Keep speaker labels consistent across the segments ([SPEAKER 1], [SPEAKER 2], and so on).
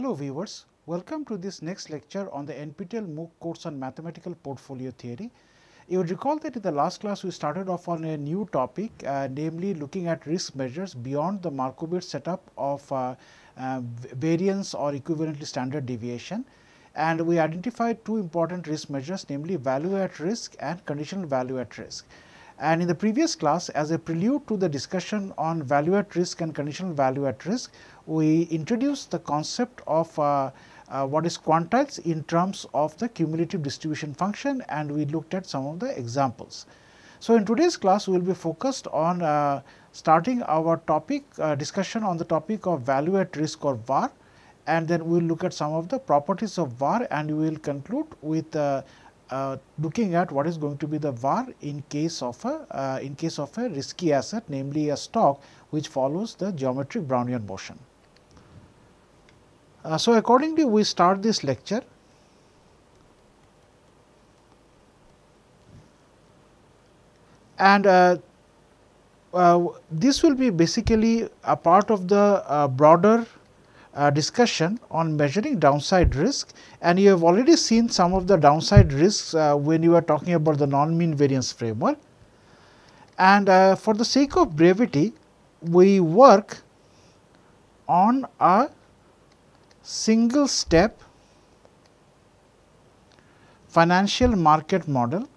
[SPEAKER 1] Hello viewers, welcome to this next lecture on the NPTEL MOOC course on mathematical portfolio theory. You would recall that in the last class we started off on a new topic uh, namely looking at risk measures beyond the Markowitz setup of uh, uh, variance or equivalently standard deviation and we identified two important risk measures namely value at risk and conditional value at risk. And in the previous class as a prelude to the discussion on value at risk and conditional value at risk, we introduced the concept of uh, uh, what is quantiles in terms of the cumulative distribution function and we looked at some of the examples. So, in today's class we will be focused on uh, starting our topic uh, discussion on the topic of value at risk or VAR and then we will look at some of the properties of VAR and we will conclude with uh, uh, looking at what is going to be the VAR in case of a uh, in case of a risky asset namely a stock which follows the geometric Brownian motion. Uh, so, accordingly we start this lecture and uh, uh, this will be basically a part of the broader uh, discussion on measuring downside risk and you have already seen some of the downside risks uh, when you are talking about the non-mean variance framework. And uh, for the sake of brevity, we work on a single step financial market model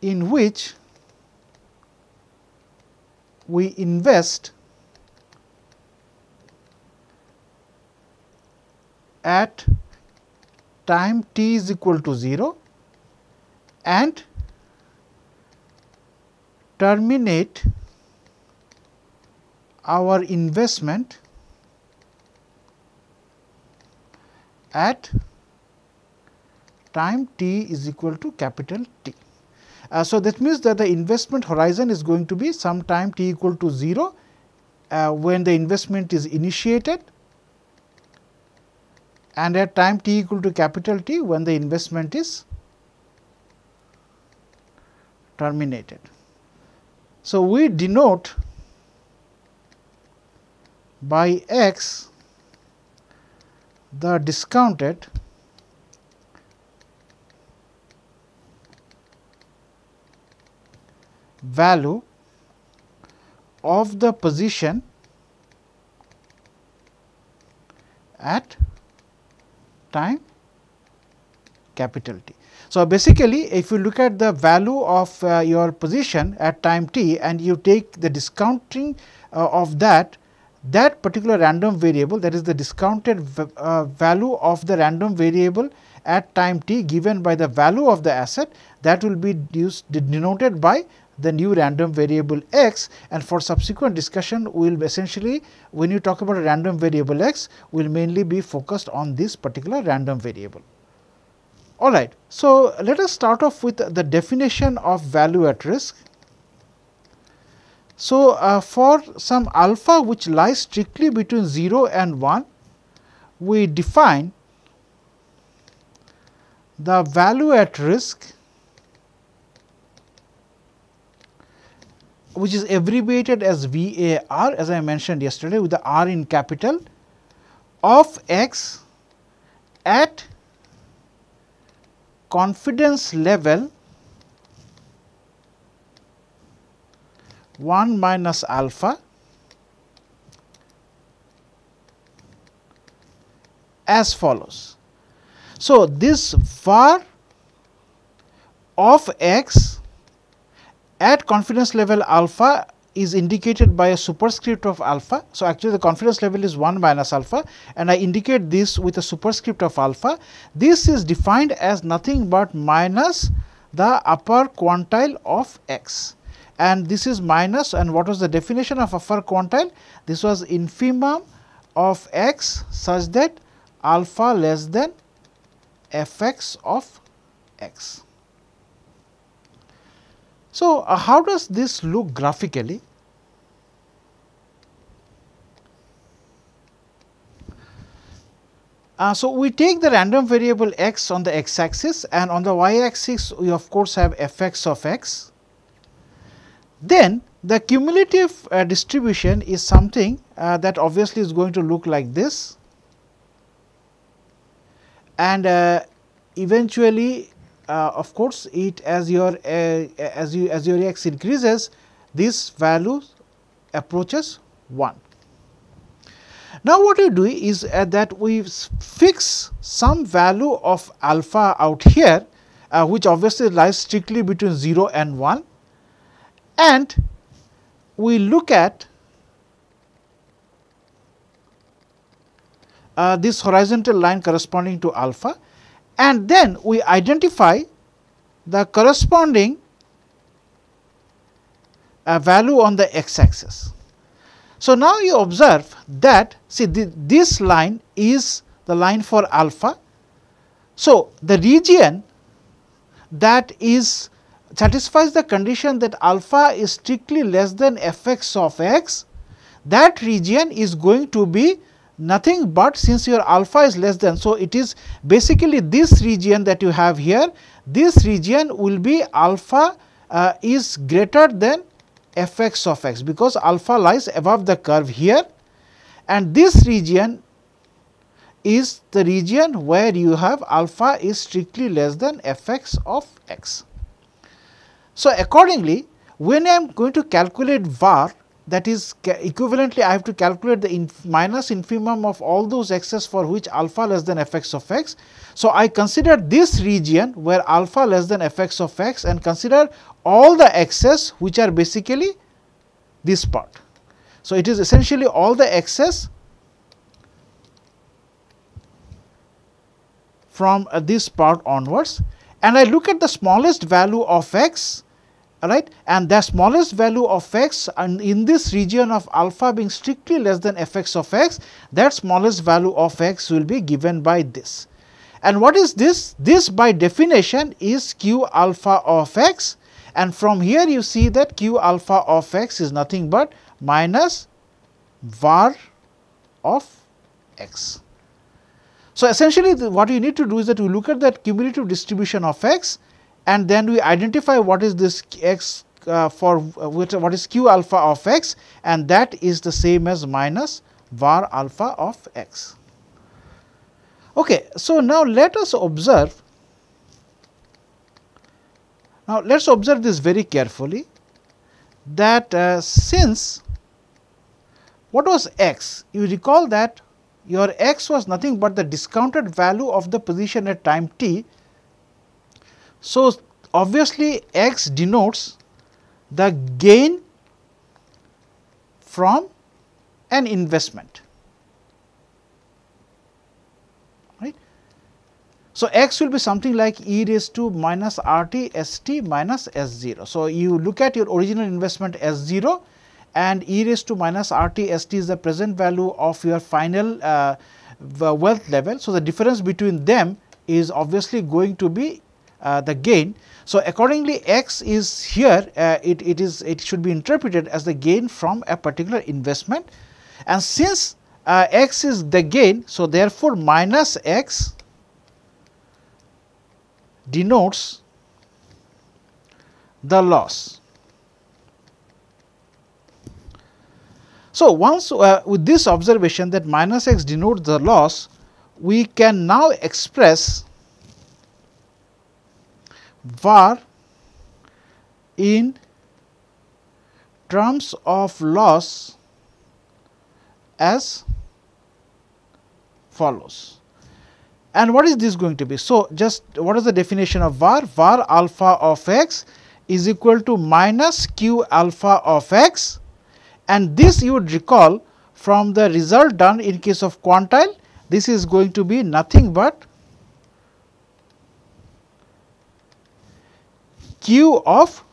[SPEAKER 1] in which we invest at time t is equal to 0 and terminate our investment at time t is equal to capital T. Uh, so, that means that the investment horizon is going to be some time t equal to 0 uh, when the investment is initiated and at time t equal to capital T when the investment is terminated. So, we denote by x the discounted value of the position at time capital T. So, basically if you look at the value of uh, your position at time t and you take the discounting uh, of that, that particular random variable that is the discounted uh, value of the random variable at time t given by the value of the asset that will be denoted by the new random variable x and for subsequent discussion we will essentially when you talk about a random variable x we will mainly be focused on this particular random variable. Alright, so let us start off with the definition of value at risk. So, uh, for some alpha which lies strictly between 0 and 1, we define the value at risk which is abbreviated as VAR as I mentioned yesterday with the R in capital of x at confidence level 1 minus alpha as follows. So, this var of x at confidence level alpha is indicated by a superscript of alpha. So, actually the confidence level is 1 minus alpha and I indicate this with a superscript of alpha. This is defined as nothing but minus the upper quantile of x and this is minus and what was the definition of upper quantile? This was infimum of x such that alpha less than f x of x. So, uh, how does this look graphically? Uh, so, we take the random variable x on the x axis and on the y axis we of course have f x of x. Then the cumulative uh, distribution is something uh, that obviously is going to look like this and uh, eventually uh, of course, it as your uh, as you as your x increases this value approaches 1. Now, what we do is uh, that we fix some value of alpha out here uh, which obviously lies strictly between 0 and 1 and we look at uh, this horizontal line corresponding to alpha and then we identify the corresponding uh, value on the x axis. So, now you observe that see this line is the line for alpha. So, the region that is satisfies the condition that alpha is strictly less than f x of x that region is going to be nothing but since your alpha is less than. So, it is basically this region that you have here this region will be alpha uh, is greater than f x of x because alpha lies above the curve here and this region is the region where you have alpha is strictly less than f x of x. So, accordingly when I am going to calculate var that is equivalently I have to calculate the inf minus infimum of all those x's for which alpha less than f x of x. So, I consider this region where alpha less than f x of x and consider all the x's which are basically this part. So, it is essentially all the x's from uh, this part onwards and I look at the smallest value of x right and the smallest value of x and in this region of alpha being strictly less than f x of x that smallest value of x will be given by this. And what is this? This by definition is q alpha of x and from here you see that q alpha of x is nothing but minus var of x. So, essentially what you need to do is that you look at that cumulative distribution of x and then we identify what is this x uh, for uh, what is q alpha of x and that is the same as minus var alpha of x. Okay, so now let us observe now let us observe this very carefully that uh, since what was x you recall that your x was nothing but the discounted value of the position at time t so, obviously x denotes the gain from an investment right. So, x will be something like e raised to minus r t s t minus s 0. So, you look at your original investment s 0 and e raised to minus r t s t is the present value of your final uh, wealth level. So, the difference between them is obviously going to be the gain. So, accordingly x is here uh, it, it is it should be interpreted as the gain from a particular investment and since uh, x is the gain. So, therefore, minus x denotes the loss. So, once uh, with this observation that minus x denotes the loss, we can now express var in terms of loss as follows. And what is this going to be? So, just what is the definition of var? var alpha of x is equal to minus q alpha of x and this you would recall from the result done in case of quantile this is going to be nothing but q of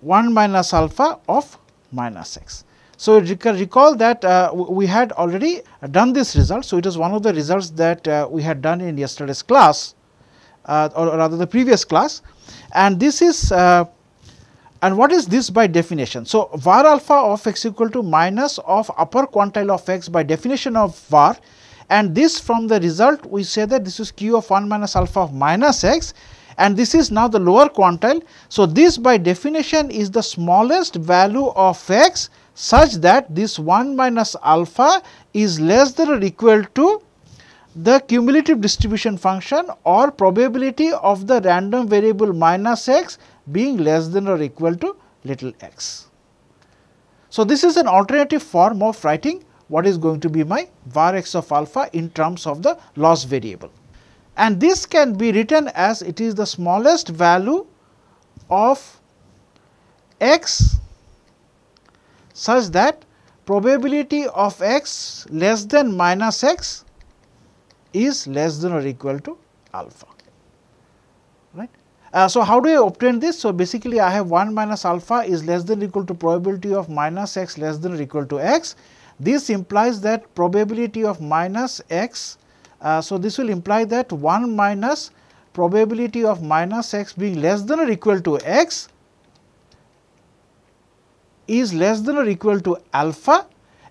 [SPEAKER 1] 1 minus alpha of minus x. So, recall that uh, we had already done this result. So, it is one of the results that uh, we had done in yesterday's class uh, or rather the previous class and this is uh, and what is this by definition? So, var alpha of x equal to minus of upper quantile of x by definition of var and this from the result we say that this is q of 1 minus alpha of minus x and this is now the lower quantile. So, this by definition is the smallest value of x such that this 1 minus alpha is less than or equal to the cumulative distribution function or probability of the random variable minus x being less than or equal to little x. So, this is an alternative form of writing what is going to be my var x of alpha in terms of the loss variable. And this can be written as it is the smallest value of x such that probability of x less than minus x is less than or equal to alpha right. Uh, so, how do I obtain this? So, basically I have 1 minus alpha is less than or equal to probability of minus x less than or equal to x. This implies that probability of minus x. Uh, so, this will imply that 1 minus probability of minus x being less than or equal to x is less than or equal to alpha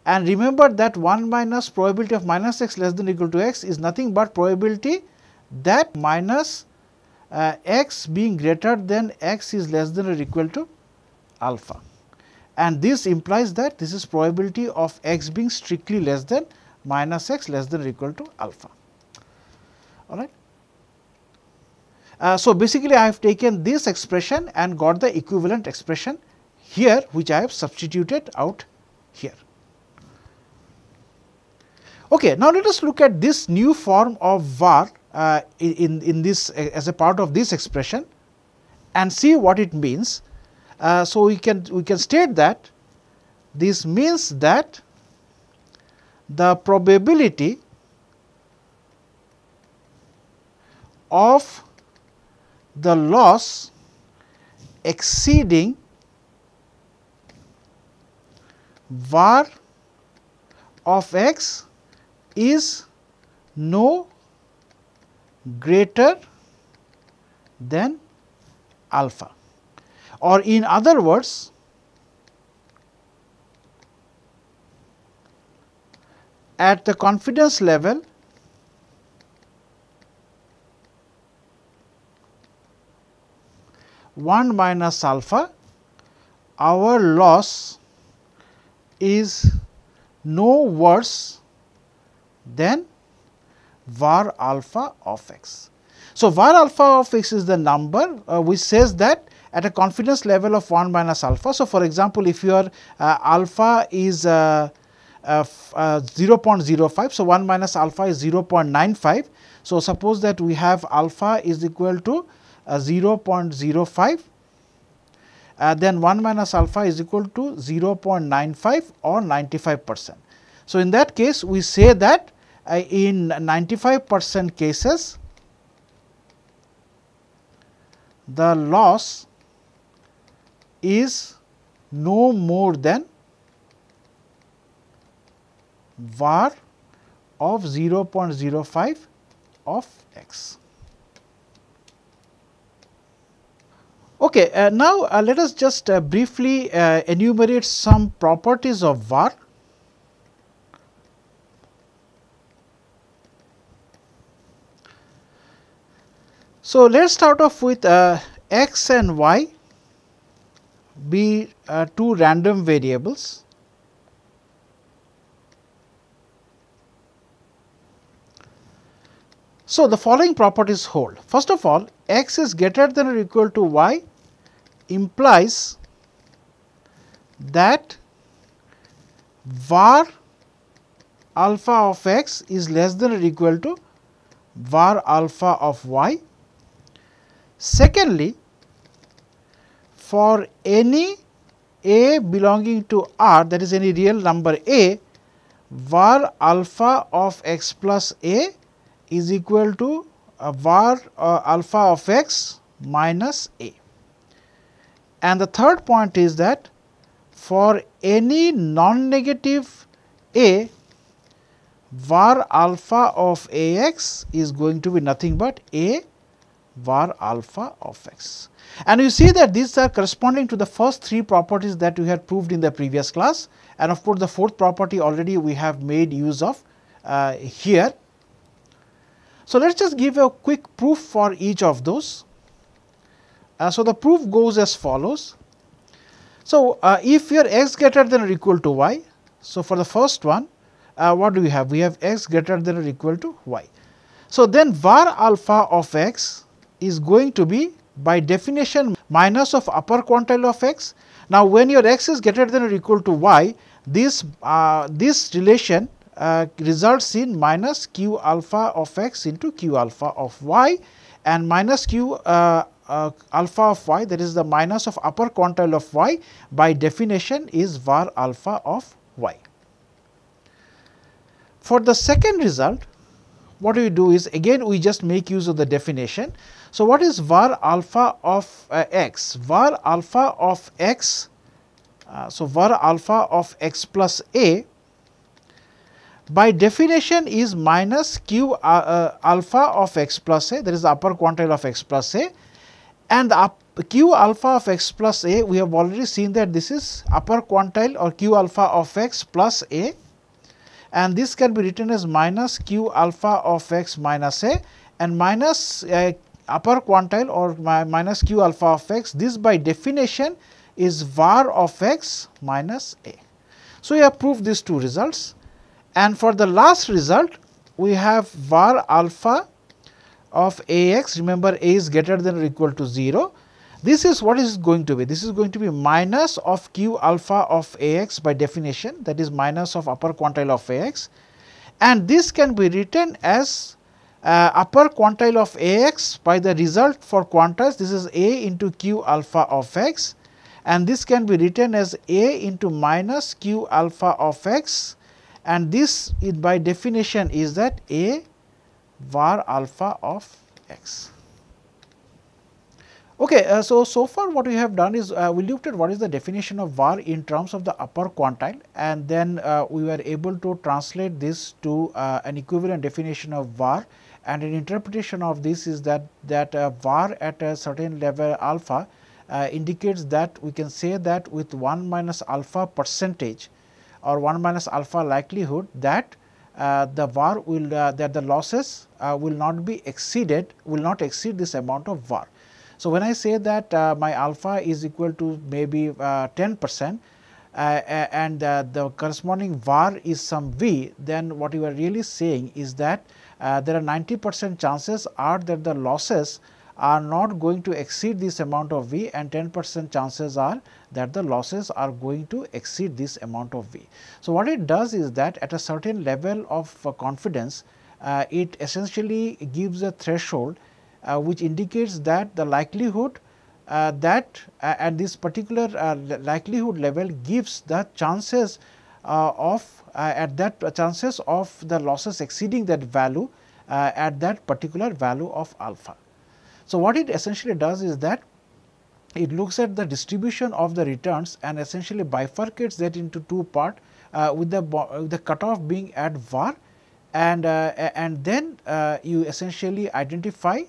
[SPEAKER 1] and remember that 1 minus probability of minus x less than or equal to x is nothing but probability that minus uh, x being greater than x is less than or equal to alpha and this implies that this is probability of x being strictly less than minus x less than or equal to alpha all right. Uh, so, basically I have taken this expression and got the equivalent expression here which I have substituted out here. Okay, now let us look at this new form of var uh, in, in this uh, as a part of this expression and see what it means. Uh, so, we can we can state that this means that the probability of the loss exceeding var of x is no greater than alpha or in other words at the confidence level one minus alpha our loss is no worse than var alpha of x. So, var alpha of x is the number uh, which says that at a confidence level of 1 minus alpha. So, for example, if your uh, alpha is uh, uh, uh 0.05, so 1 minus alpha is 0.95. So, suppose that we have alpha is equal to uh, 0.05 uh, then 1 minus alpha is equal to 0.95 or 95 percent. So, in that case we say that uh, in 95 percent cases the loss is no more than var of 0.05 of x. Okay, uh, now uh, let us just uh, briefly uh, enumerate some properties of var. So, let us start off with uh, x and y be uh, two random variables. So, the following properties hold. First of all, x is greater than or equal to y implies that var alpha of x is less than or equal to var alpha of y. Secondly, for any a belonging to R that is any real number a var alpha of x plus a is equal to uh, var uh, alpha of x minus a. And the third point is that for any non-negative a var alpha of a x is going to be nothing but a var alpha of x. And you see that these are corresponding to the first three properties that we had proved in the previous class and of course, the fourth property already we have made use of uh, here. So, let us just give a quick proof for each of those. Uh, so, the proof goes as follows. So, uh, if your x greater than or equal to y, so for the first one uh, what do we have? We have x greater than or equal to y. So, then var alpha of x is going to be by definition minus of upper quantile of x. Now, when your x is greater than or equal to y, this, uh, this relation uh, results in minus q alpha of x into q alpha of y and minus q uh, uh, alpha of y that is the minus of upper quantile of y by definition is var alpha of y. For the second result what we do is again we just make use of the definition. So, what is var alpha of uh, x? var alpha of x, uh, so var alpha of x plus a by definition is minus q uh, uh alpha of x plus a that is the upper quantile of x plus a. And q alpha of x plus a we have already seen that this is upper quantile or q alpha of x plus a. And this can be written as minus q alpha of x minus a. And minus uh, upper quantile or minus q alpha of x this by definition is var of x minus a. So, we have proved these two results and for the last result we have var alpha of a x remember a is greater than or equal to 0. This is what is going to be this is going to be minus of q alpha of a x by definition that is minus of upper quantile of a x and this can be written as uh, upper quantile of a x by the result for quantiles this is a into q alpha of x and this can be written as a into minus q alpha of x and this is by definition is that a var alpha of x. Okay, uh, so, so far what we have done is uh, we looked at what is the definition of var in terms of the upper quantile and then uh, we were able to translate this to uh, an equivalent definition of var and an interpretation of this is that that uh, var at a certain level alpha uh, indicates that we can say that with 1 minus alpha percentage or 1 minus alpha likelihood that uh, the var will uh, that the losses uh, will not be exceeded will not exceed this amount of var. So, when I say that uh, my alpha is equal to maybe uh, 10 percent and the corresponding var is some v then what you are really saying is that there are 90 percent chances are that the losses are not going to exceed this amount of V and 10 percent chances are that the losses are going to exceed this amount of V. So, what it does is that at a certain level of uh, confidence uh, it essentially gives a threshold uh, which indicates that the likelihood uh, that uh, at this particular uh, likelihood level gives the chances of at that chances of the losses exceeding that value at that particular value of alpha. So, what it essentially does is that it looks at the distribution of the returns and essentially bifurcates that into two part uh, with the the cutoff being at var and uh, and then uh, you essentially identify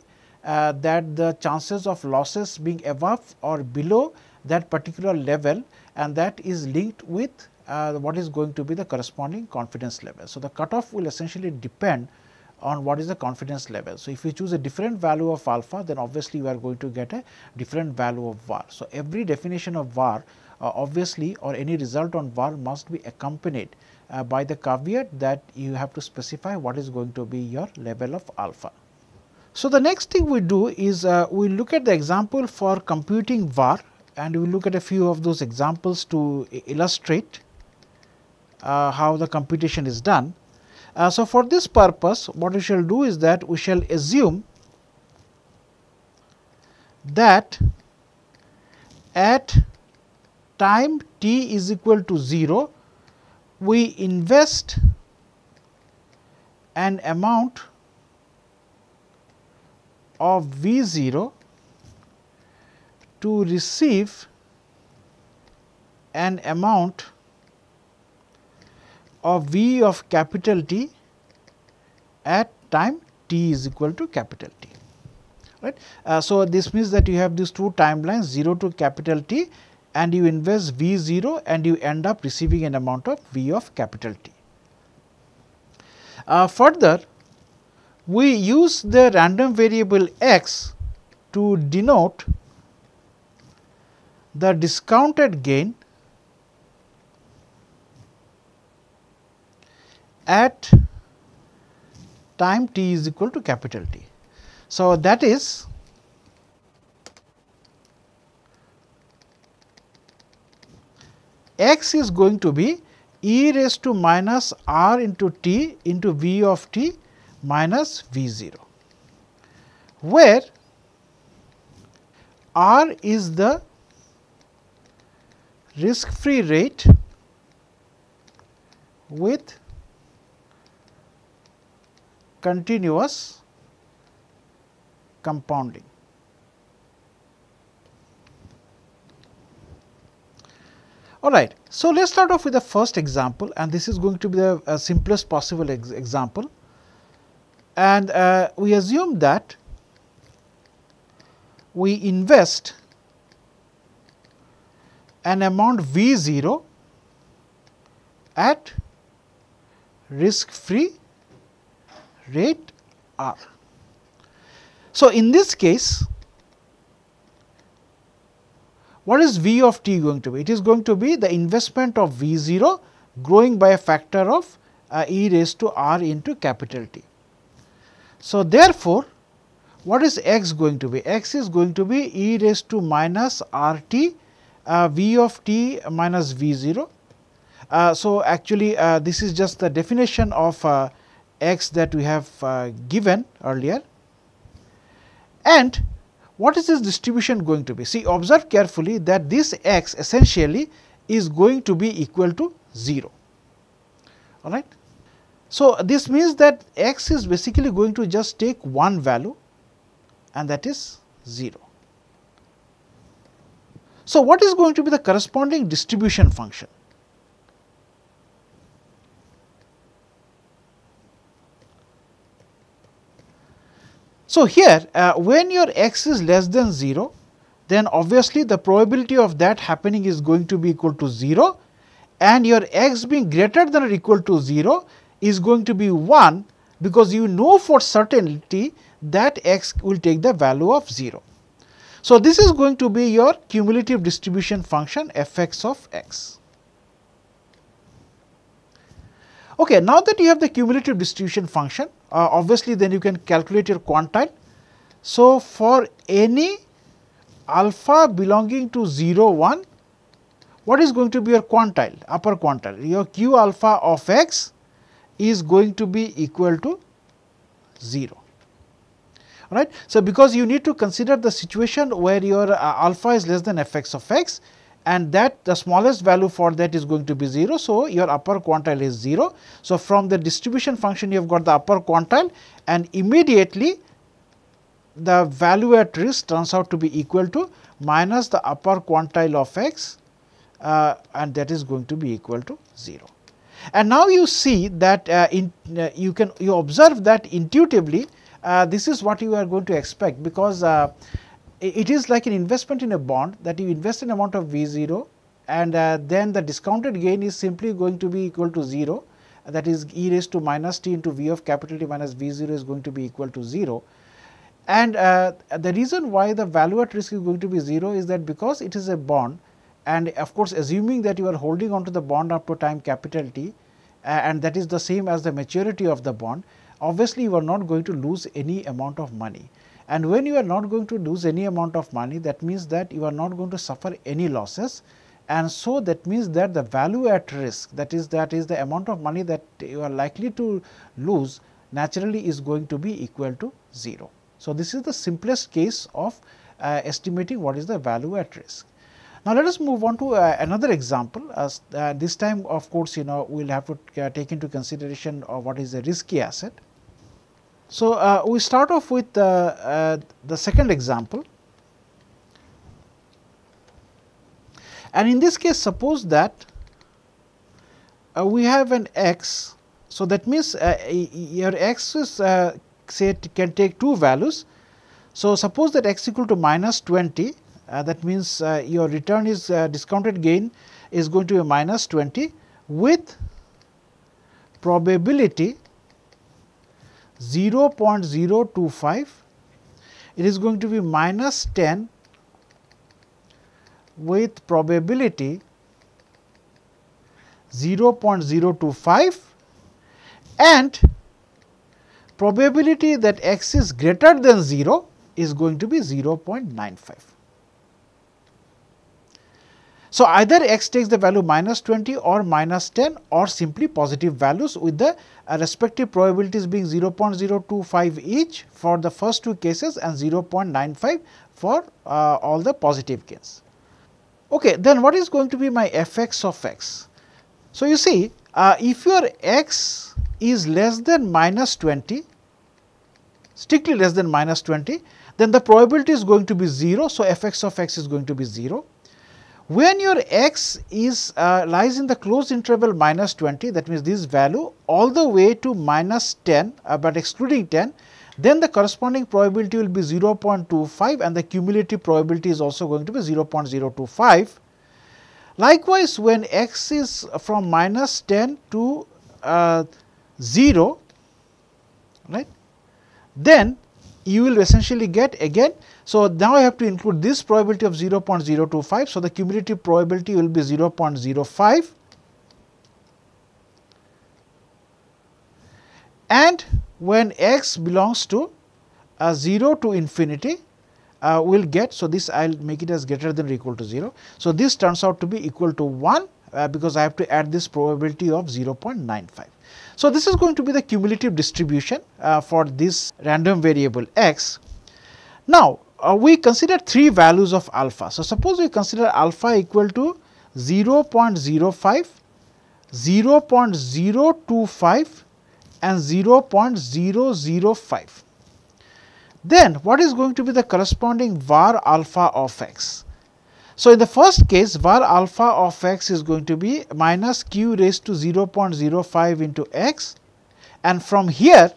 [SPEAKER 1] uh, that the chances of losses being above or below that particular level and that is linked with uh, what is going to be the corresponding confidence level. So, the cutoff will essentially depend on what is the confidence level. So, if you choose a different value of alpha then obviously you are going to get a different value of var. So, every definition of var uh, obviously or any result on var must be accompanied uh, by the caveat that you have to specify what is going to be your level of alpha. So, the next thing we do is uh, we look at the example for computing var and we look at a few of those examples to illustrate how the computation is done. Uh, so, for this purpose what we shall do is that we shall assume that at time t is equal to 0, we invest an amount of V 0 to receive an amount of V of capital T at time t is equal to capital T. Right. Uh, so, this means that you have these two timelines 0 to capital T and you invest V 0 and you end up receiving an amount of V of capital T. Uh, further, we use the random variable x to denote the discounted gain at time t is equal to capital T. So, that is x is going to be e raised to minus r into t into v of t minus v 0, where r is the risk free rate with continuous compounding. All right. So, let us start off with the first example and this is going to be the uh, simplest possible ex example and uh, we assume that we invest an amount V 0 at risk free rate R. So, in this case what is V of t going to be? It is going to be the investment of V 0 growing by a factor of uh, e raised to r into capital T. So, therefore, what is x going to be? x is going to be e raised to minus r t uh, v of t minus v 0. Uh, so, actually uh, this is just the definition of uh, x that we have uh, given earlier and what is this distribution going to be? See observe carefully that this x essentially is going to be equal to 0 all right. So, this means that x is basically going to just take one value and that is 0. So, what is going to be the corresponding distribution function? So, here uh, when your x is less than 0, then obviously the probability of that happening is going to be equal to 0 and your x being greater than or equal to 0 is going to be 1 because you know for certainty that x will take the value of 0. So, this is going to be your cumulative distribution function f x of x. Okay, now that you have the cumulative distribution function, uh, obviously then you can calculate your quantile. So, for any alpha belonging to 0 1, what is going to be your quantile, upper quantile? Your q alpha of x is going to be equal to 0 right. So, because you need to consider the situation where your uh, alpha is less than f x of x and that the smallest value for that is going to be 0. So, your upper quantile is 0. So, from the distribution function you have got the upper quantile and immediately the value at risk turns out to be equal to minus the upper quantile of x uh, and that is going to be equal to 0. And now you see that uh, in, uh, you can you observe that intuitively uh, this is what you are going to expect because uh, it is like an investment in a bond that you invest an amount of V 0 and uh, then the discounted gain is simply going to be equal to 0 that is e raised to minus t into V of capital T minus V 0 is going to be equal to 0. And uh, the reason why the value at risk is going to be 0 is that because it is a bond and of course, assuming that you are holding on to the bond up to time capital T uh, and that is the same as the maturity of the bond, obviously you are not going to lose any amount of money. And when you are not going to lose any amount of money that means that you are not going to suffer any losses and so that means that the value at risk that is that is the amount of money that you are likely to lose naturally is going to be equal to 0. So, this is the simplest case of uh, estimating what is the value at risk. Now, let us move on to uh, another example as uh, this time of course, you know we will have to uh, take into consideration of what is a risky asset. So, uh, we start off with uh, the second example and in this case suppose that we have an x. So, that means your x is say can take two values. So, suppose that x equal to minus 20 uh, that means uh, your return is uh, discounted gain is going to be minus 20 with probability 0 0.025 it is going to be minus 10 with probability 0 0.025 and probability that x is greater than 0 is going to be 0 0.95. So, either x takes the value minus 20 or minus 10 or simply positive values with the uh, respective probabilities being 0 0.025 each for the first two cases and 0 0.95 for uh, all the positive gains. Okay, then what is going to be my f x of x? So, you see uh, if your x is less than minus 20, strictly less than minus 20, then the probability is going to be 0. So, f x of x is going to be 0 when your x is uh, lies in the closed interval minus 20 that means this value all the way to minus 10 uh, but excluding 10 then the corresponding probability will be 0.25 and the cumulative probability is also going to be 0.025. Likewise, when x is from minus 10 to uh, 0 right then you will essentially get again. So, now I have to include this probability of 0.025. So, the cumulative probability will be 0.05 and when x belongs to uh, 0 to infinity uh, will get. So, this I will make it as greater than or equal to 0. So, this turns out to be equal to 1 uh, because I have to add this probability of 0.95. So, this is going to be the cumulative distribution uh, for this random variable x. Now, uh, we consider three values of alpha. So, suppose we consider alpha equal to 0 0.05, 0 0.025 and 0 0.005. Then what is going to be the corresponding var alpha of x? So, in the first case var alpha of x is going to be minus q raised to 0 0.05 into x and from here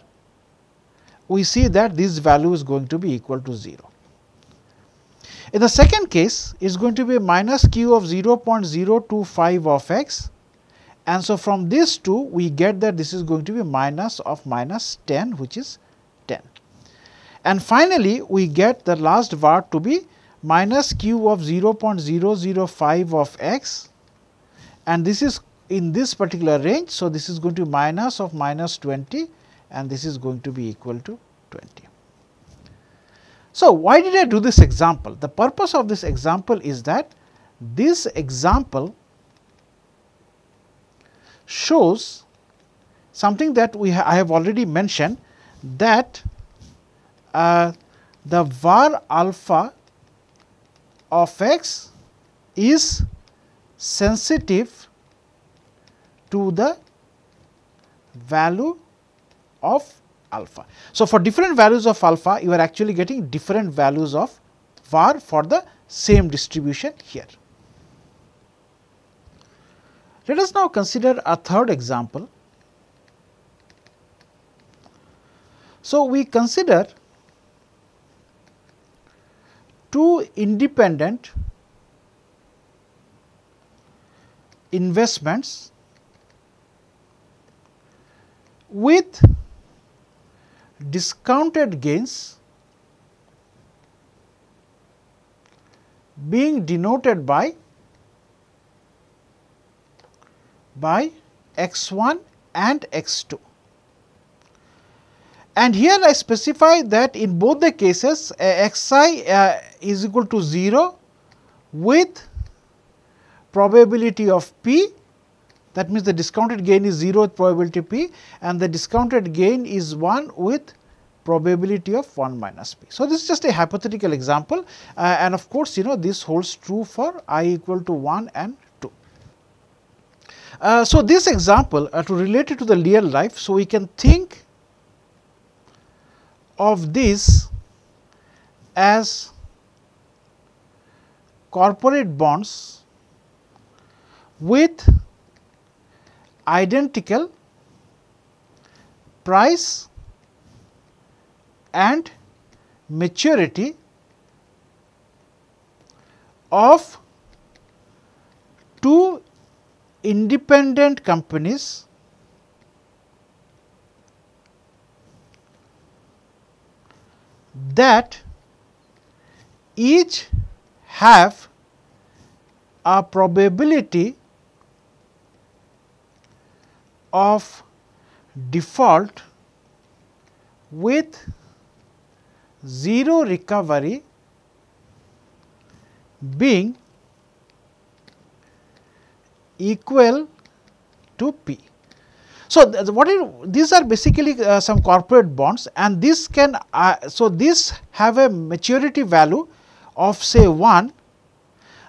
[SPEAKER 1] we see that this value is going to be equal to 0. In the second case it is going to be minus q of 0 0.025 of x and so from this two we get that this is going to be minus of minus 10 which is 10. And finally, we get the last var to be minus q of 0.005 of x and this is in this particular range. So, this is going to be minus of minus 20 and this is going to be equal to 20. So, why did I do this example? The purpose of this example is that this example shows something that we ha I have already mentioned that uh, the var alpha of x is sensitive to the value of alpha. So, for different values of alpha you are actually getting different values of var for the same distribution here. Let us now consider a third example. So, we consider two independent investments with discounted gains being denoted by by x 1 and x 2. And here I specify that in both the cases uh, xi uh, is equal to 0 with probability of p that means the discounted gain is 0 with probability p and the discounted gain is 1 with probability of 1 minus p. So, this is just a hypothetical example uh, and of course, you know this holds true for i equal to 1 and 2. Uh, so, this example uh, to relate it to the real life. So, we can think of this as corporate bonds with identical price and maturity of two independent companies that each have a probability of default with 0 recovery being equal to P. So, what is these are basically uh, some corporate bonds and this can uh, so this have a maturity value of say 1,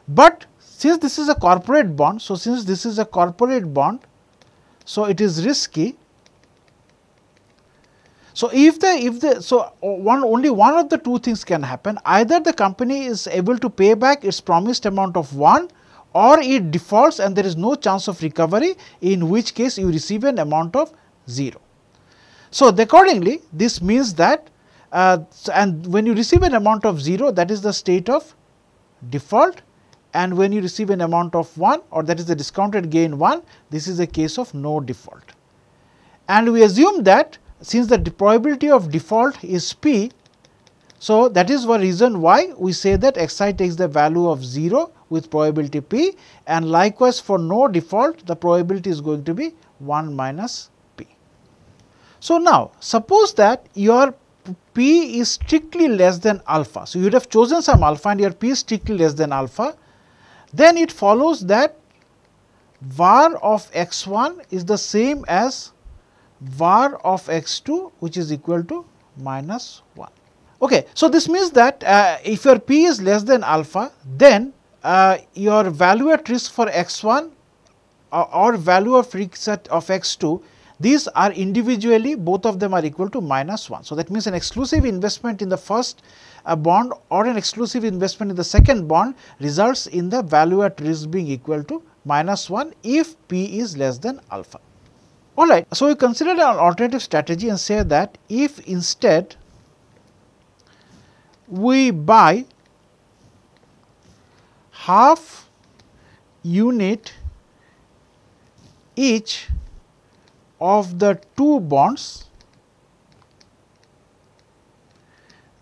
[SPEAKER 1] but since this is a corporate bond. So, since this is a corporate bond, so it is risky so, if the if the so one only one of the two things can happen either the company is able to pay back its promised amount of 1 or it defaults and there is no chance of recovery in which case you receive an amount of 0. So, accordingly this means that uh, and when you receive an amount of 0 that is the state of default and when you receive an amount of 1 or that is the discounted gain 1 this is a case of no default. And we assume that since the probability of default is p, so that is one reason why we say that xi takes the value of 0 with probability p and likewise for no default the probability is going to be 1 minus p. So, now suppose that your p is strictly less than alpha. So, you would have chosen some alpha and your p is strictly less than alpha, then it follows that var of x 1 is the same as var of x 2 which is equal to minus 1. Okay. So, this means that uh, if your p is less than alpha then uh, your value at risk for x 1 uh, or value of risk of x 2 these are individually both of them are equal to minus 1. So, that means an exclusive investment in the first uh, bond or an exclusive investment in the second bond results in the value at risk being equal to minus 1 if p is less than alpha. Alright, so we consider an alternative strategy and say that if instead we buy half unit each of the two bonds,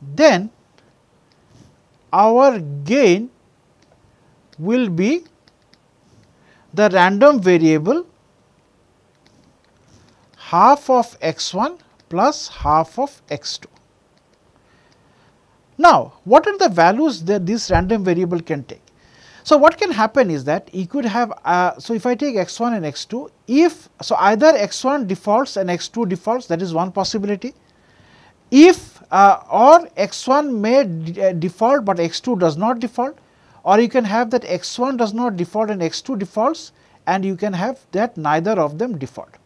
[SPEAKER 1] then our gain will be the random variable half of x 1 plus half of x 2. Now, what are the values that this random variable can take? So, what can happen is that you could have, uh, so if I take x 1 and x 2, if, so either x 1 defaults and x 2 defaults that is one possibility. If uh, or x 1 may uh, default, but x 2 does not default or you can have that x 1 does not default and x 2 defaults and you can have that neither of them default.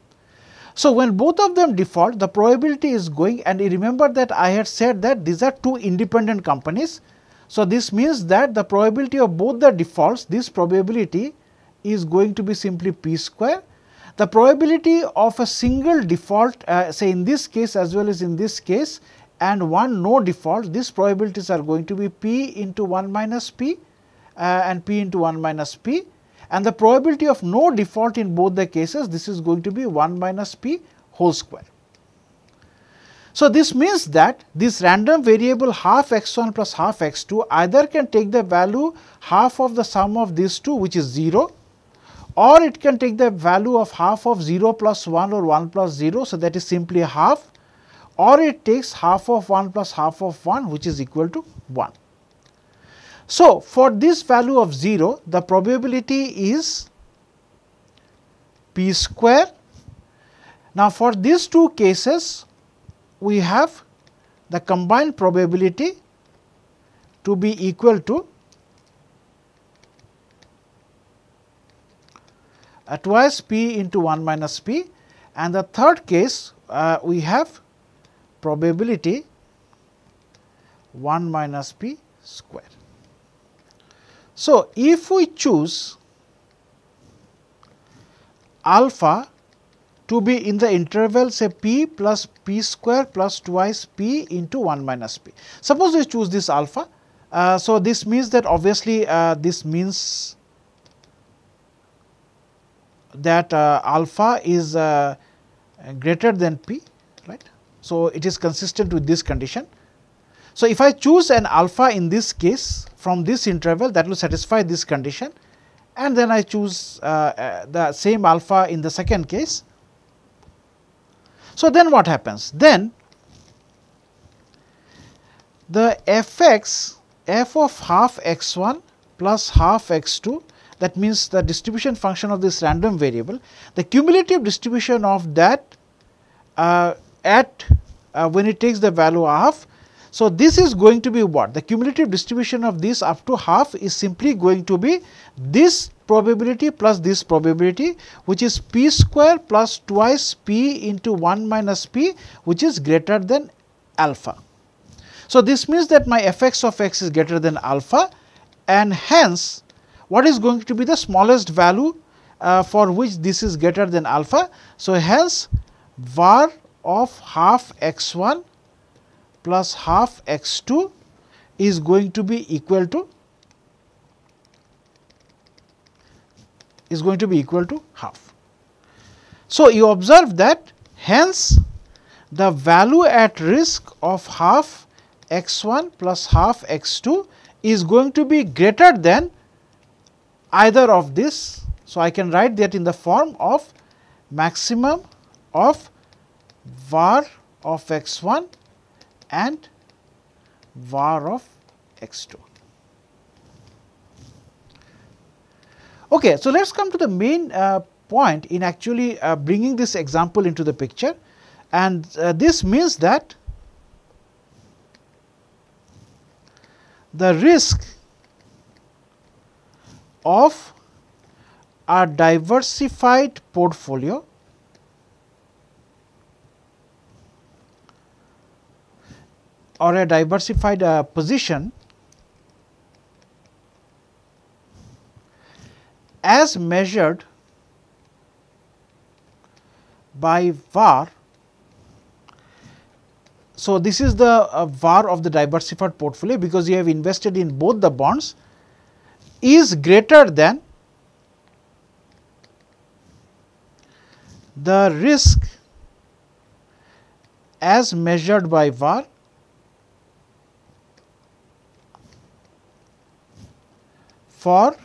[SPEAKER 1] So, when both of them default the probability is going and you remember that I had said that these are two independent companies. So, this means that the probability of both the defaults this probability is going to be simply p square. The probability of a single default uh, say in this case as well as in this case and one no default these probabilities are going to be p into 1 minus p uh, and p into 1 minus p and the probability of no default in both the cases this is going to be 1 minus p whole square. So, this means that this random variable half x 1 plus half x 2 either can take the value half of the sum of these two which is 0 or it can take the value of half of 0 plus 1 or 1 plus 0. So, that is simply half or it takes half of 1 plus half of 1 which is equal to 1. So, for this value of 0 the probability is p square. Now, for these two cases we have the combined probability to be equal to uh, twice p into 1 minus p and the third case uh, we have probability 1 minus p square. So, if we choose alpha to be in the interval say p plus p square plus twice p into 1 minus p. Suppose we choose this alpha. Uh, so, this means that obviously, uh, this means that uh, alpha is uh, greater than p right. So, it is consistent with this condition. So, if I choose an alpha in this case from this interval that will satisfy this condition and then I choose uh, uh, the same alpha in the second case. So, then what happens? Then the f x f of half x 1 plus half x 2 that means the distribution function of this random variable, the cumulative distribution of that uh, at uh, when it takes the value half. So, this is going to be what? The cumulative distribution of this up to half is simply going to be this probability plus this probability which is p square plus twice p into 1 minus p which is greater than alpha. So, this means that my f x of x is greater than alpha and hence what is going to be the smallest value uh, for which this is greater than alpha. So, hence var of half x 1 plus half x 2 is going to be equal to is going to be equal to half. So, you observe that hence the value at risk of half x 1 plus half x 2 is going to be greater than either of this. So, I can write that in the form of maximum of var of x 1 and var of x 2. Okay, so, let us come to the main uh, point in actually uh, bringing this example into the picture and uh, this means that the risk of a diversified portfolio or a diversified uh, position as measured by VAR. So, this is the uh, VAR of the diversified portfolio because you have invested in both the bonds is greater than the risk as measured by VAR for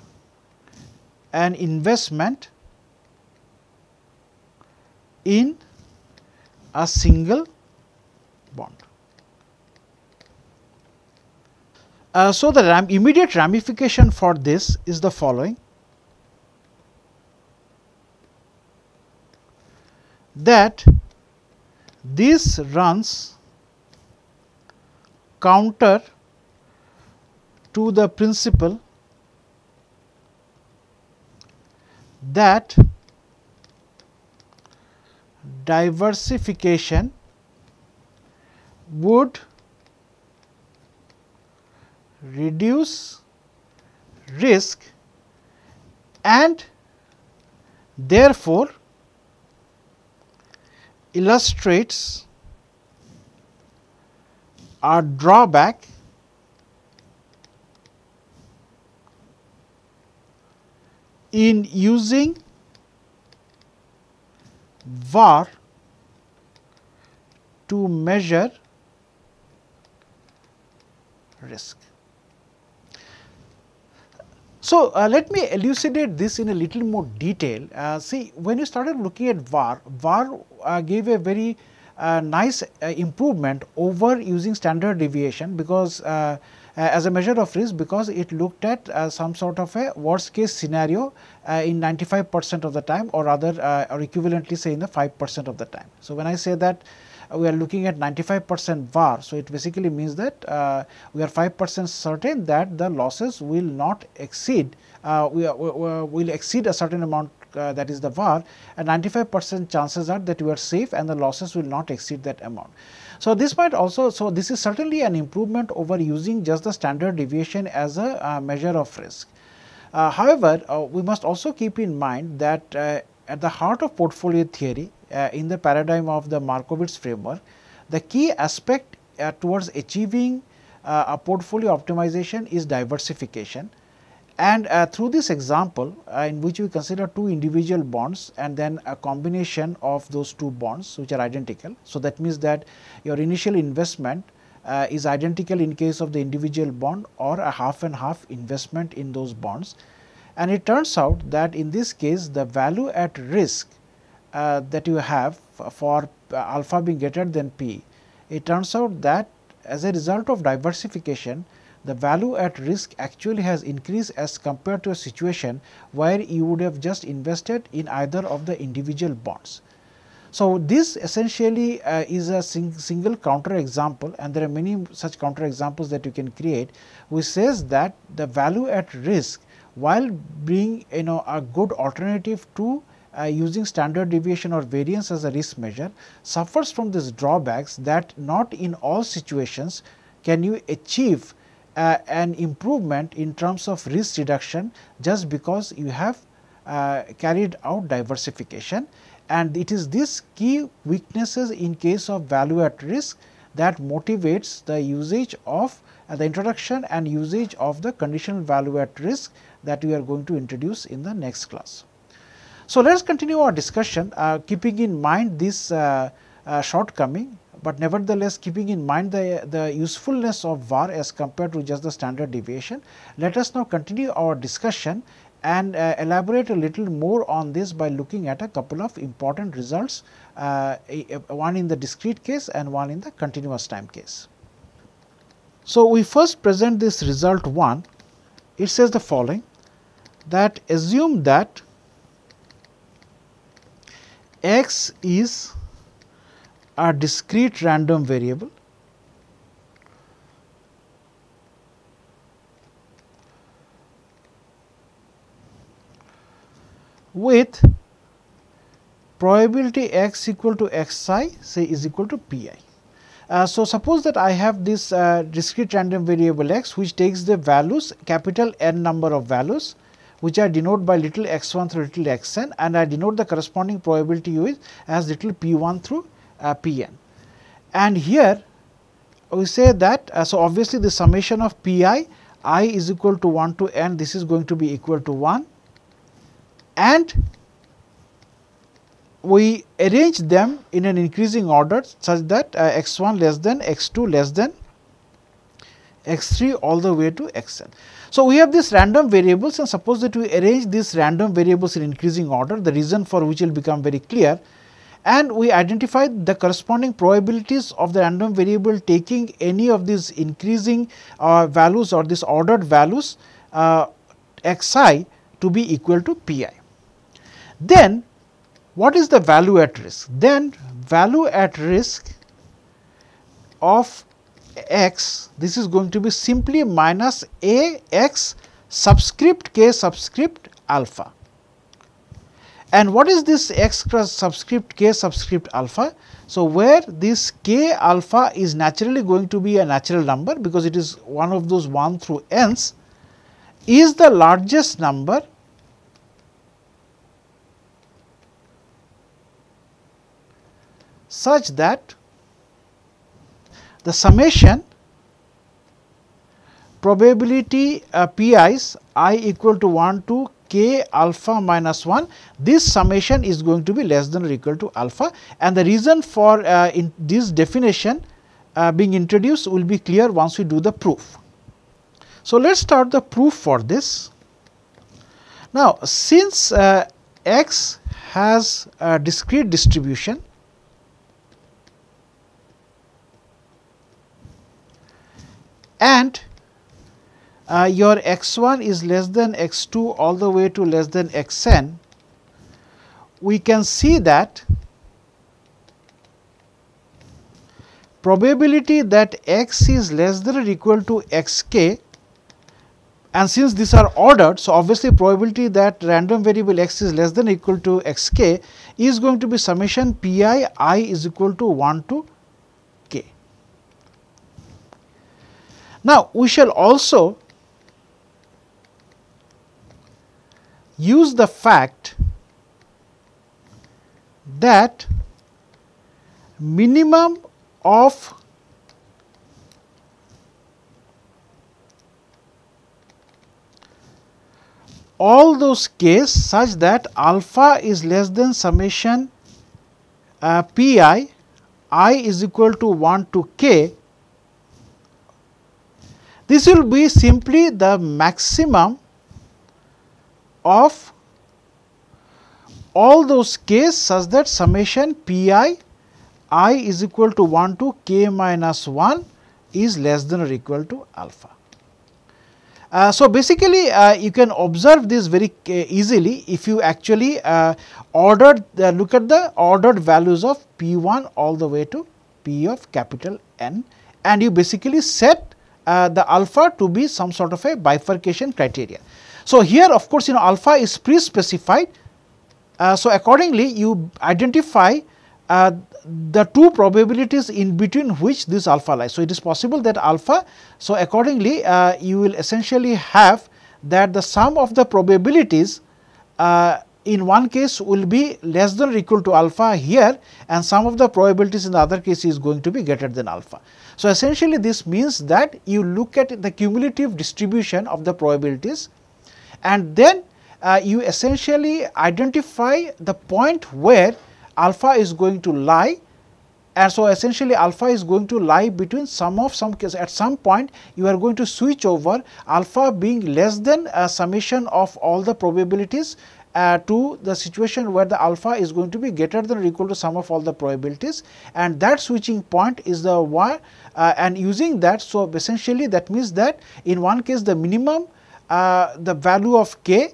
[SPEAKER 1] an investment in a single bond. Uh, so, the ram immediate ramification for this is the following that this runs counter to the principle that diversification would reduce risk and therefore illustrates a drawback in using VAR to measure risk. So, uh, let me elucidate this in a little more detail. Uh, see, when you started looking at VAR, VAR uh, gave a very uh, nice uh, improvement over using standard deviation because uh, as a measure of risk because it looked at uh, some sort of a worst case scenario uh, in 95 percent of the time or rather or equivalently say in the 5 percent of the time. So, when I say that we are looking at 95 percent var. So, it basically means that uh, we are 5 percent certain that the losses will not exceed uh, we, we, will exceed a certain amount uh, that is the var and 95 percent chances are that you are safe and the losses will not exceed that amount. So, this might also, so this is certainly an improvement over using just the standard deviation as a uh, measure of risk. Uh, however, uh, we must also keep in mind that uh, at the heart of portfolio theory uh, in the paradigm of the Markowitz framework, the key aspect towards achieving a portfolio optimization is diversification and uh, through this example uh, in which we consider two individual bonds and then a combination of those two bonds which are identical. So, that means that your initial investment uh, is identical in case of the individual bond or a half and half investment in those bonds. And it turns out that in this case the value at risk uh, that you have for uh, alpha being greater than p, it turns out that as a result of diversification the value at risk actually has increased as compared to a situation where you would have just invested in either of the individual bonds. So, this essentially uh, is a sing single counter example and there are many such counter examples that you can create which says that the value at risk while being you know a good alternative to uh, using standard deviation or variance as a risk measure suffers from these drawbacks that not in all situations can you achieve uh, an improvement in terms of risk reduction just because you have uh, carried out diversification and it is this key weaknesses in case of value at risk that motivates the usage of uh, the introduction and usage of the conditional value at risk that we are going to introduce in the next class. So, let us continue our discussion uh, keeping in mind this uh, uh shortcoming but nevertheless keeping in mind the, the usefulness of VAR as compared to just the standard deviation. Let us now continue our discussion and uh, elaborate a little more on this by looking at a couple of important results, uh, one in the discrete case and one in the continuous time case. So, we first present this result 1, it says the following that assume that x is a discrete random variable with probability x equal to x i say is equal to p i. Uh, so, suppose that I have this uh, discrete random variable x which takes the values capital N number of values which I denote by little x 1 through little x n and I denote the corresponding probability u as little p 1 through Pn. And here we say that uh, so obviously the summation of Pi i is equal to 1 to n this is going to be equal to 1 and we arrange them in an increasing order such that uh, x 1 less than x 2 less than x 3 all the way to x n. So, we have these random variables and suppose that we arrange these random variables in increasing order the reason for which will become very clear and we identified the corresponding probabilities of the random variable taking any of these increasing uh, values or these ordered values uh, x i to be equal to p i. Then what is the value at risk? Then value at risk of x this is going to be simply minus a x subscript k subscript alpha and what is this x cross subscript k subscript alpha? So, where this k alpha is naturally going to be a natural number because it is one of those 1 through n's is the largest number such that the summation probability uh, pi's i equal to 1 to k alpha minus 1 this summation is going to be less than or equal to alpha and the reason for uh, in this definition uh, being introduced will be clear once we do the proof. So, let us start the proof for this. Now, since uh, x has a discrete distribution and uh, your x 1 is less than x 2 all the way to less than x n, we can see that probability that x is less than or equal to xk and since these are ordered. So, obviously probability that random variable x is less than or equal to xk is going to be summation pi i is equal to 1 to k. Now, we shall also use the fact that minimum of all those k's such that alpha is less than summation uh, pi i is equal to 1 to k. This will be simply the maximum of all those k's such that summation pi i is equal to 1 to k minus 1 is less than or equal to alpha. Uh, so, basically uh, you can observe this very uh, easily if you actually uh, ordered look at the ordered values of p 1 all the way to p of capital N and you basically set uh, the alpha to be some sort of a bifurcation criteria. So, here of course, you know alpha is pre specified. Uh, so, accordingly you identify the two probabilities in between which this alpha lies. So, it is possible that alpha. So, accordingly uh, you will essentially have that the sum of the probabilities uh, in one case will be less than or equal to alpha here and sum of the probabilities in the other case is going to be greater than alpha. So, essentially this means that you look at the cumulative distribution of the probabilities and then uh, you essentially identify the point where alpha is going to lie and so essentially alpha is going to lie between some of some case at some point you are going to switch over alpha being less than a summation of all the probabilities uh, to the situation where the alpha is going to be greater than or equal to sum of all the probabilities and that switching point is the one uh, and using that. So, essentially that means that in one case the minimum the value of k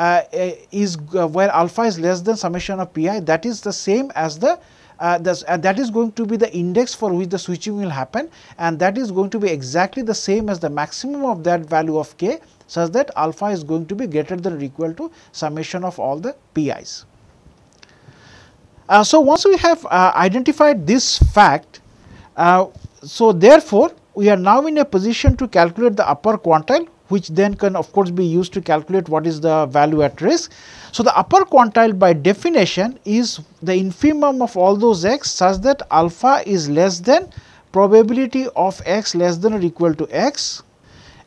[SPEAKER 1] uh, uh, is uh, where alpha is less than summation of pi that is the same as the uh, this, uh, that is going to be the index for which the switching will happen and that is going to be exactly the same as the maximum of that value of k such that alpha is going to be greater than or equal to summation of all the pi's. Uh, so, once we have identified this fact, so therefore, we are now in a position to calculate the upper quantile which then can of course be used to calculate what is the value at risk. So, the upper quantile by definition is the infimum of all those x such that alpha is less than probability of x less than or equal to x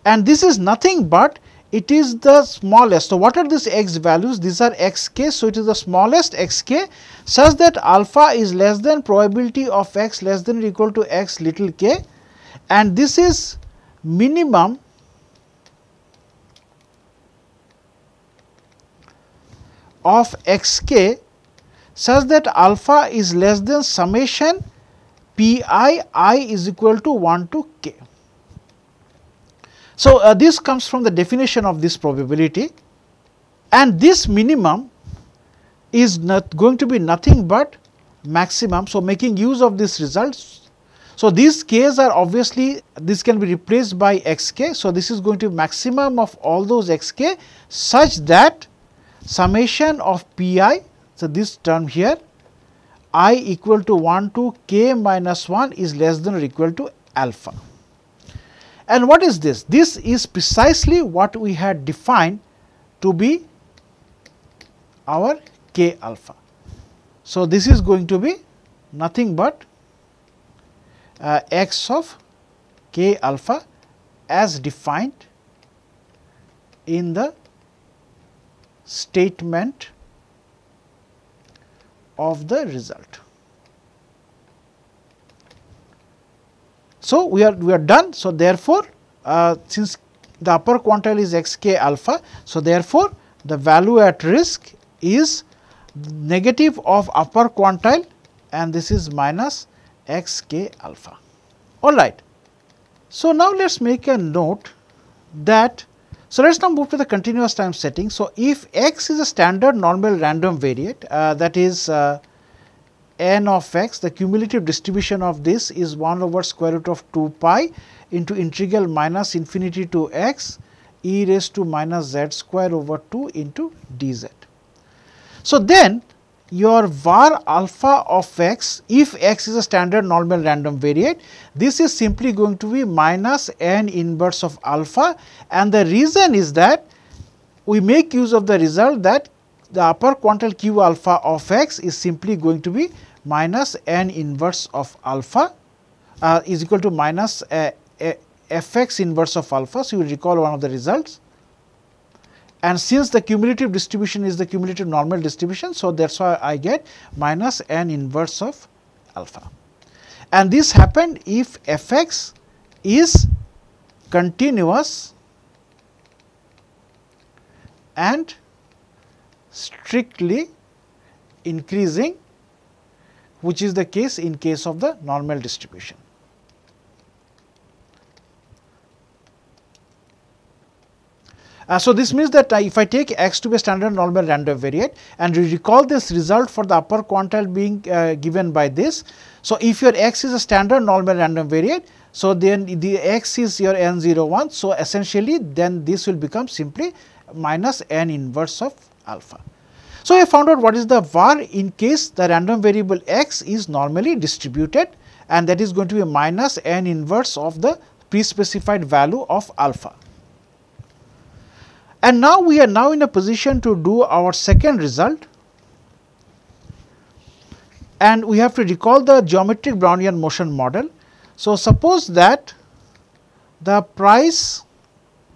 [SPEAKER 1] and this is nothing but it is the smallest. So, what are these x values? These are x k. So, it is the smallest x k such that alpha is less than probability of x less than or equal to x little k and this is minimum of x k such that alpha is less than summation p i is equal to 1 to k. So, uh, this comes from the definition of this probability and this minimum is not going to be nothing but maximum. So, making use of this results. So, these k's are obviously this can be replaced by x k. So, this is going to be maximum of all those x k such that summation of pi. So, this term here i equal to 1 to k minus 1 is less than or equal to alpha. And what is this? This is precisely what we had defined to be our k alpha. So, this is going to be nothing but uh, x of k alpha as defined in the statement of the result. So, we are we are done. So, therefore, uh, since the upper quantile is x k alpha. So, therefore, the value at risk is negative of upper quantile and this is minus x k alpha. All right. So, now let us make a note that so, let us now move to the continuous time setting. So, if x is a standard normal random variate uh, that is uh, n of x the cumulative distribution of this is 1 over square root of 2 pi into integral minus infinity to x e raised to minus z square over 2 into dz. So, then your var alpha of x if x is a standard normal random variate this is simply going to be minus n inverse of alpha and the reason is that we make use of the result that the upper quantile q alpha of x is simply going to be minus n inverse of alpha uh, is equal to minus uh, uh, f x inverse of alpha. So, you recall one of the results and since the cumulative distribution is the cumulative normal distribution. So, that is why I get minus n inverse of alpha and this happened if f x is continuous and strictly increasing which is the case in case of the normal distribution. Uh, so, this means that uh, if I take x to be a standard normal random variate and recall this result for the upper quantile being uh, given by this. So, if your x is a standard normal random variate, so then the x is your n 0 1. So, essentially then this will become simply minus n inverse of alpha. So, I found out what is the var in case the random variable x is normally distributed and that is going to be minus n inverse of the pre-specified value of alpha. And now we are now in a position to do our second result and we have to recall the geometric Brownian motion model. So, suppose that the price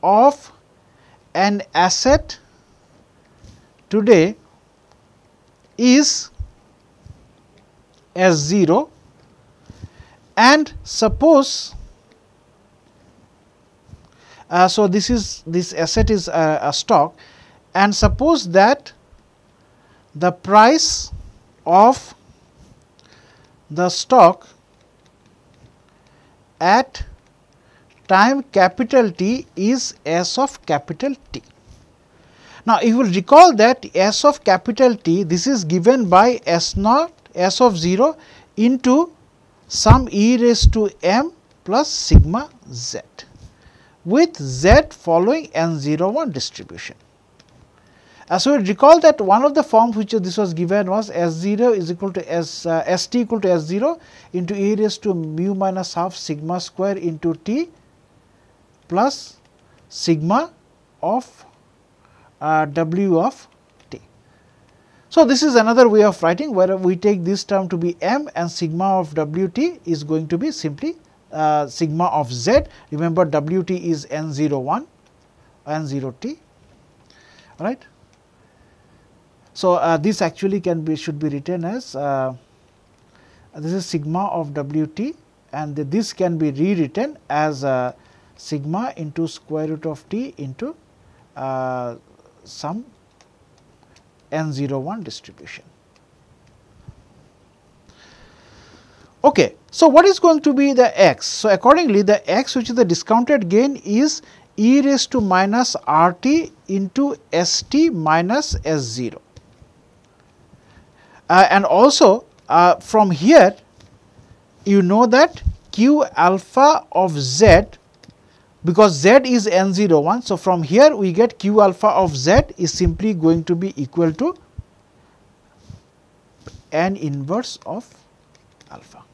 [SPEAKER 1] of an asset today is S 0 and suppose uh, so this is this asset is a, a stock and suppose that the price of the stock at time capital T is S of capital T. Now, you will recall that S of capital T this is given by S naught S of 0 into some e raised to m plus sigma z with z following n 0 1 distribution. Uh, so, recall that one of the forms which this was given was S 0 is equal to S uh, S t equal to S 0 into e raised to mu minus half sigma square into t plus sigma of uh, w of t. So, this is another way of writing where we take this term to be m and sigma of w t is going to be simply uh, sigma of z. Remember w t is n 0 1 n 0 t right. So, uh, this actually can be should be written as uh, this is sigma of w t and this can be rewritten as uh, sigma into square root of t into uh, some n 0 1 distribution. Okay. So, what is going to be the x? So, accordingly the x which is the discounted gain is e raised to minus r t into s t minus s 0. Uh, and also uh, from here you know that q alpha of z because z is n 0 1. So, from here we get q alpha of z is simply going to be equal to n inverse of alpha.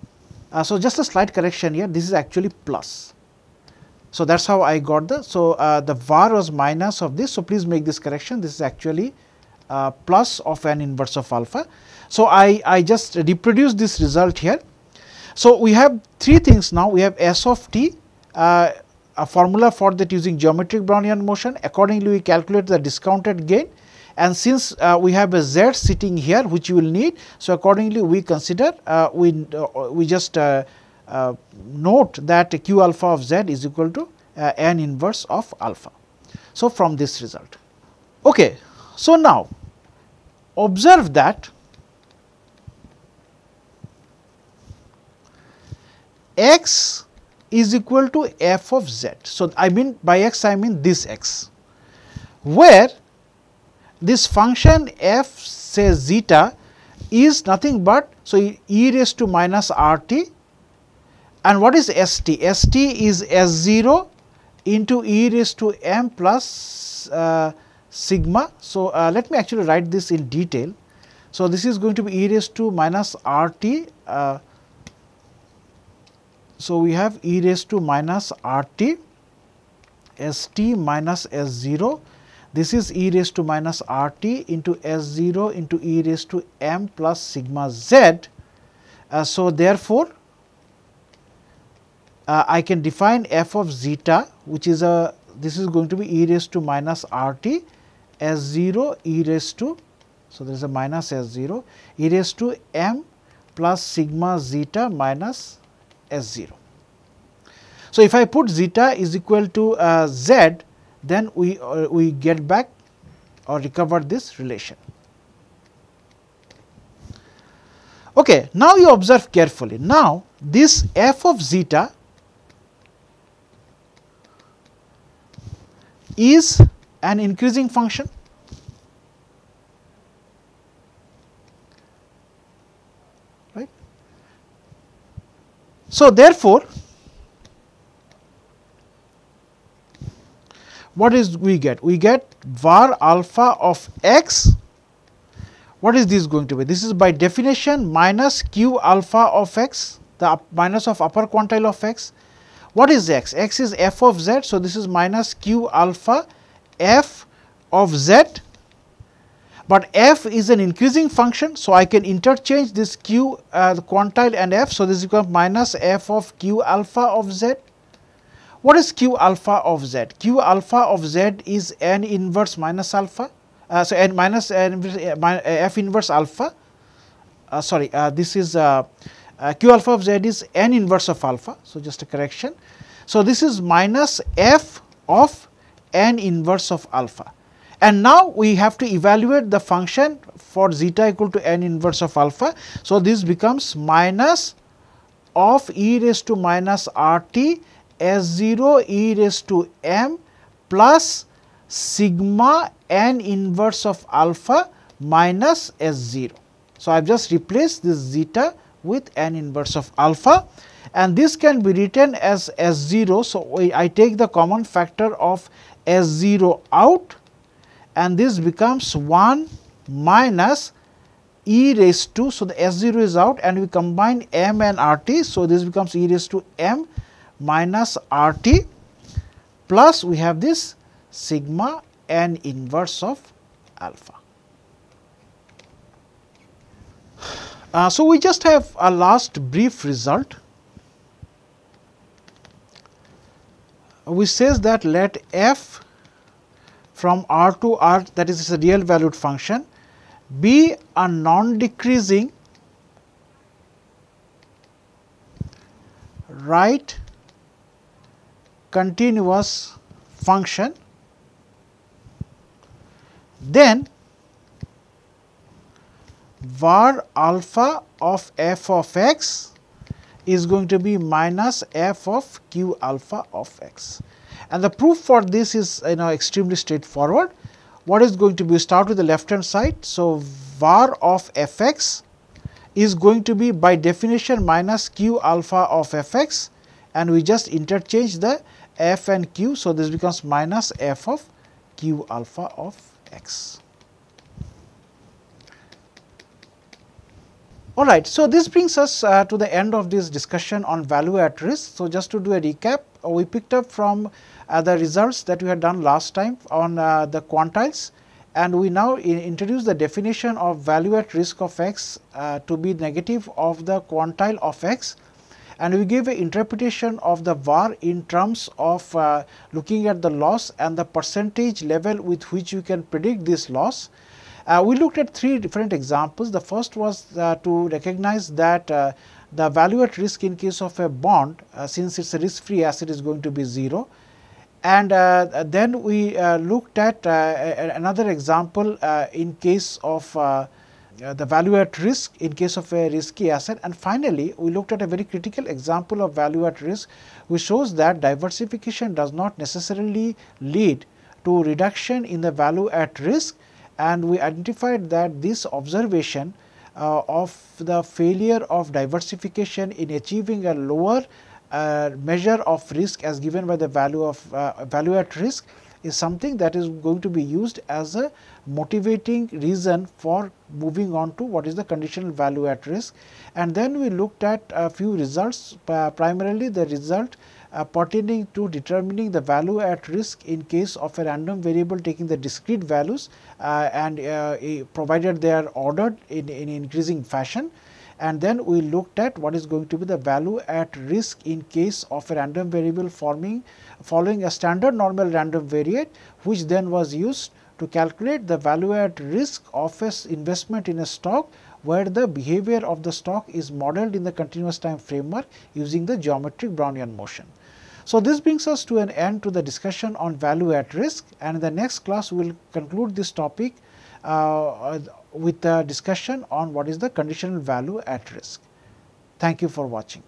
[SPEAKER 1] Uh, so, just a slight correction here this is actually plus. So, that is how I got the. So, uh, the var was minus of this. So, please make this correction this is actually uh, plus of n inverse of alpha. So, I, I just reproduce this result here. So, we have three things now we have s of t uh, a formula for that using geometric Brownian motion accordingly we calculate the discounted gain and since uh, we have a z sitting here which you will need. So, accordingly we consider uh, we, uh, we just uh, uh, note that q alpha of z is equal to uh, n inverse of alpha. So, from this result. Okay. So, now observe that x is equal to f of z. So, I mean by x I mean this x where this function f say zeta is nothing but so e raised to minus r t and what is s t? S t is s 0 into e raised to m plus uh, sigma. So, uh, let me actually write this in detail. So, this is going to be e raised to minus r t. Uh, so, we have e raised to minus r t s t minus s 0. This is e raised to minus r t into s 0 into e raised to m plus sigma z. Uh, so, therefore, uh, I can define f of zeta which is a this is going to be e raised to minus rt, r t s 0 e raised to. So, there is a minus s 0 e raised to m plus sigma zeta minus s 0. So, if I put zeta is equal to uh, z then we uh, we get back or recover this relation. Okay, now you observe carefully. Now, this f of zeta is an increasing function right. So, therefore, what is we get? We get var alpha of x. What is this going to be? This is by definition minus q alpha of x, the minus of upper quantile of x what is x? x is f of z. So, this is minus q alpha f of z, but f is an increasing function. So, I can interchange this q uh, quantile and f. So, this becomes minus f of q alpha of z. What is q alpha of z? q alpha of z is n inverse minus alpha. Uh, so, n minus n, uh, f inverse alpha. Uh, sorry, uh, this is uh, uh, q alpha of z is n inverse of alpha. So, just a correction. So, this is minus f of n inverse of alpha and now we have to evaluate the function for zeta equal to n inverse of alpha. So, this becomes minus of e raised to minus r t s 0 e raised to m plus sigma n inverse of alpha minus s 0. So, I have just replaced this zeta with n inverse of alpha and this can be written as S 0. So, I take the common factor of S 0 out and this becomes 1 minus e raised to. So, the S 0 is out and we combine m and r t. So, this becomes e raised to m minus r t plus we have this sigma n inverse of alpha. Uh, so, we just have a last brief result which says that let f from r to r that is a real valued function be a non decreasing right continuous function then var alpha of f of x is going to be minus f of q alpha of x. And the proof for this is you know extremely straightforward. What is going to be start with the left hand side. So, var of f x is going to be by definition minus q alpha of f x and we just interchange the f and q. So, this becomes minus f of q alpha of x. All right. So, this brings us uh, to the end of this discussion on value at risk. So, just to do a recap, uh, we picked up from uh, the results that we had done last time on uh, the quantiles and we now introduce the definition of value at risk of x uh, to be negative of the quantile of x and we give an interpretation of the var in terms of uh, looking at the loss and the percentage level with which you can predict this loss uh, we looked at three different examples. The first was uh, to recognize that uh, the value at risk in case of a bond uh, since it is a risk free asset is going to be 0. And uh, then we looked at another example in case of the value at risk in case of a risky asset. And finally, we looked at a very critical example of value at risk which shows that diversification does not necessarily lead to reduction in the value at risk. And we identified that this observation uh, of the failure of diversification in achieving a lower uh, measure of risk as given by the value of uh, value at risk is something that is going to be used as a motivating reason for moving on to what is the conditional value at risk. And then we looked at a few results uh, primarily the result uh, pertaining to determining the value at risk in case of a random variable taking the discrete values uh, and uh, provided they are ordered in, in increasing fashion and then we looked at what is going to be the value at risk in case of a random variable forming following a standard normal random variate which then was used to calculate the value at risk of a investment in a stock where the behavior of the stock is modeled in the continuous time framework using the geometric Brownian motion. So, this brings us to an end to the discussion on value at risk and in the next class we will conclude this topic uh, with a discussion on what is the conditional value at risk. Thank you for watching.